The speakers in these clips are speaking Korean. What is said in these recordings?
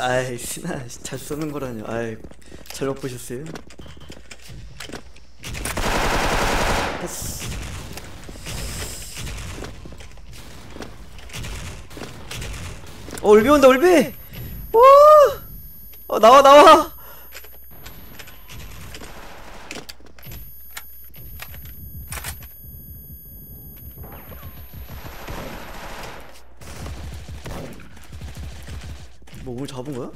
아이 신아 잘 쏘는 거라뇨 아이 잘못 보셨어요? 패스. 어 올비 온다 올비 오! 어 나와 나와 뭐 오늘 잡은 거야?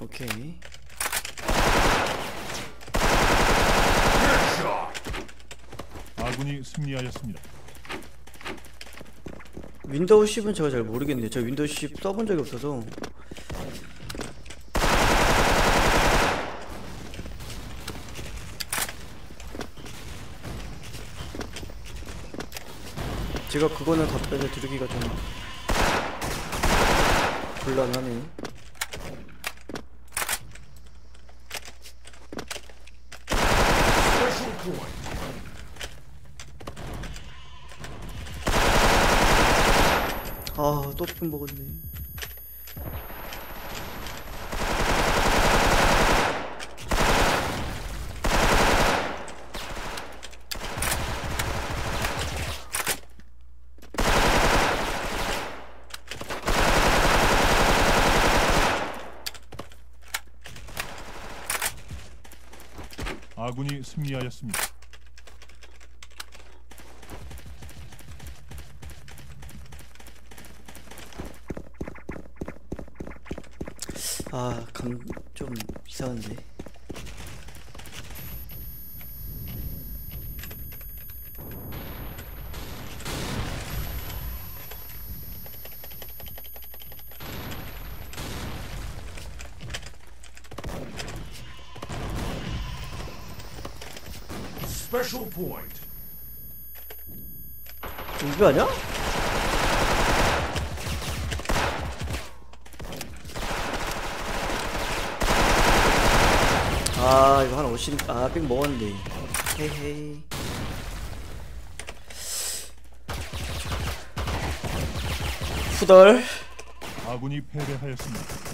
오케이. 아군이 승리하였습니다. 윈도우 10은 제가 잘 모르겠네요 제가 윈도우 10 써본 적이 없어서 제가 그거는 답변을 드리기가 좀 곤란하네. 아또 핀 먹었네 아군이 승리하였습니다. 아 감 좀 이상한데 Special point. 우비 아니야? 아 이거 한 50, 아빙 먹었는데 헤헤이 후덜 아군이 패배하였습니다.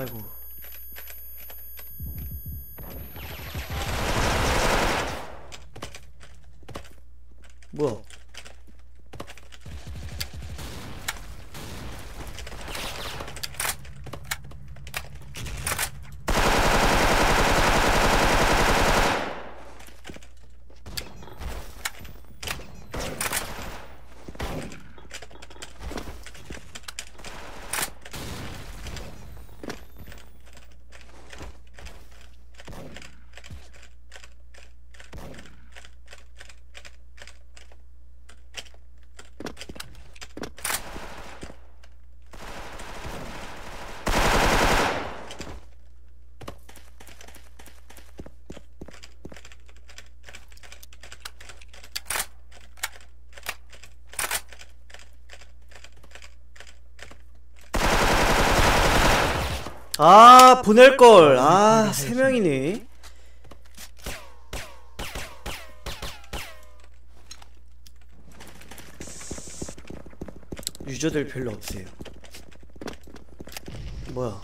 아이고 뭐야 아 보낼걸. 아 세 명이네 유저들 별로 없어요. 뭐야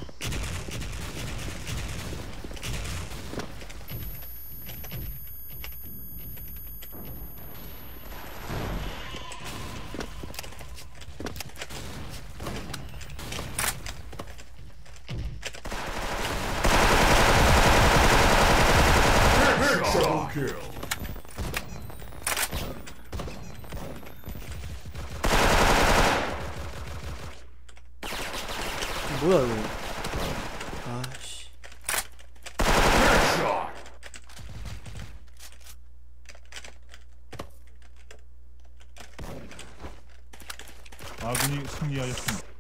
뭐야 이거 아씨 Headshot. 아군이 승리하였습니다.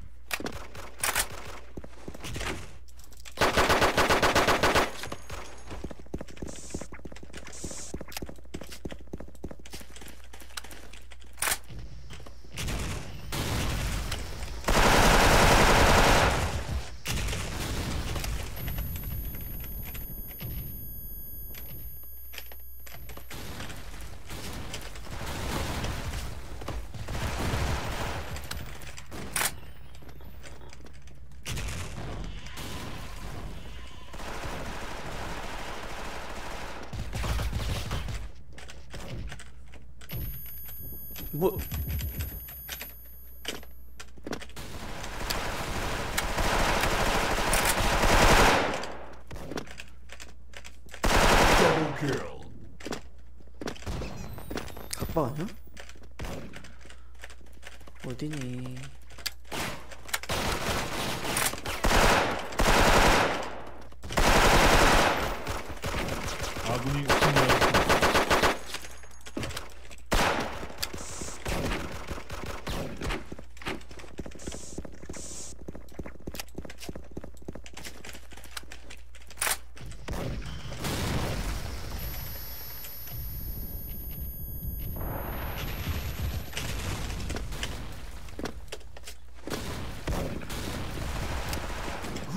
뭐. 각박 아니야? 어디니 아군이 승리하였습니다.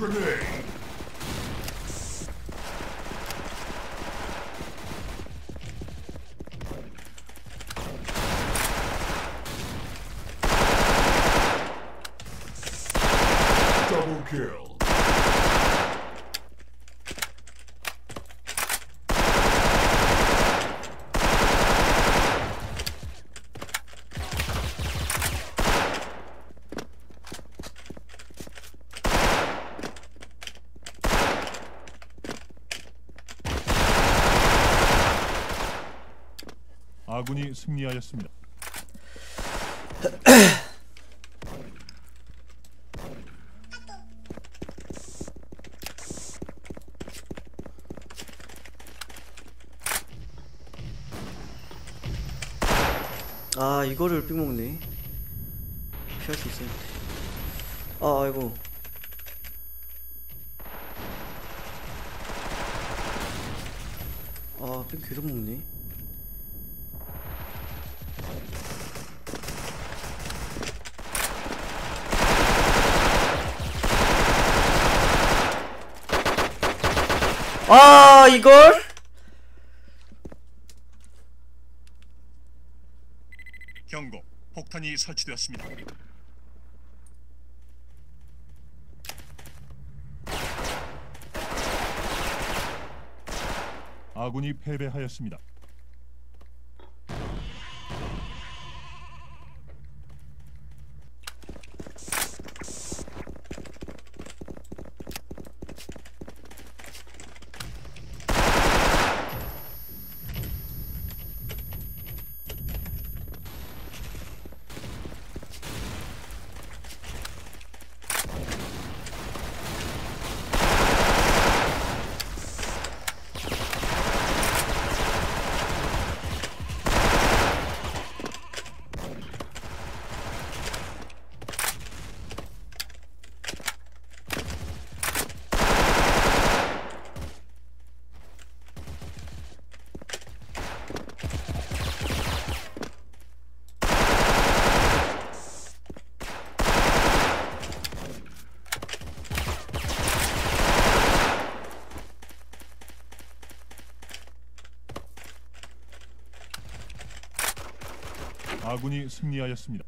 Grenade. Double kill. 아군이 승리하였습니다. 아 이거를 삥 먹네. 피할 수 있었는데 아 아이고. 아삥 계속 먹네 아 이걸 경고. 폭탄이 설치되었습니다. 아군이 패배하였습니다. 아군이 승리하였습니다.